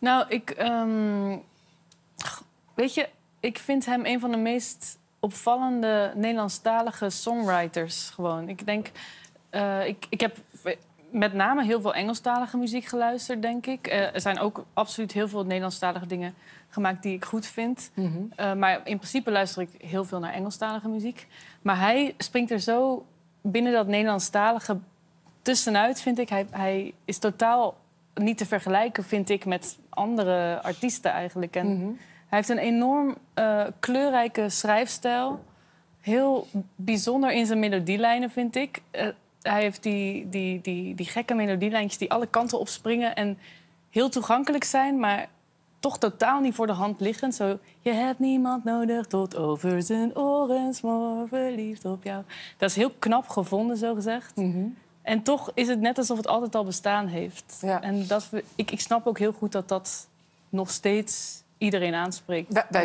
Nou, ik. ehm, weet je, ik vind hem een van de meest opvallende Nederlandstalige songwriters. Gewoon. Ik denk. eh, ik, ik heb met name heel veel Engelstalige muziek geluisterd, denk ik. Eh, er zijn ook absoluut heel veel Nederlandstalige dingen gemaakt die ik goed vind. Eh, maar in principe luister ik heel veel naar Engelstalige muziek. Maar hij springt er zo binnen dat Nederlandstalige tussenuit, vind ik. Hij, hij is totaal niet te vergelijken, vind ik, met andere artiesten eigenlijk. En Hij heeft een enorm eh, kleurrijke schrijfstijl. Heel bijzonder in zijn melodielijnen, vind ik. Eh, hij heeft die, die, die, die gekke melodielijntjes die alle kanten opspringen... en heel toegankelijk zijn, maar toch totaal niet voor de hand liggend. Zo, je hebt niemand nodig tot over zijn oren, smoor verliefd op jou. Dat is heel knap gevonden, zo gezegd. En toch is het net alsof het altijd al bestaan heeft. Ja. En dat, we- ik, ik snap ook heel goed dat dat nog steeds iedereen aanspreekt. Wij, wij